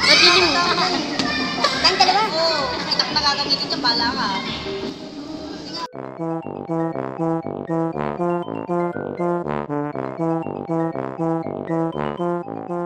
Madilim na. Tayong dalawa. Oo, kita ko na gagamitin yung bala ka. Thank you.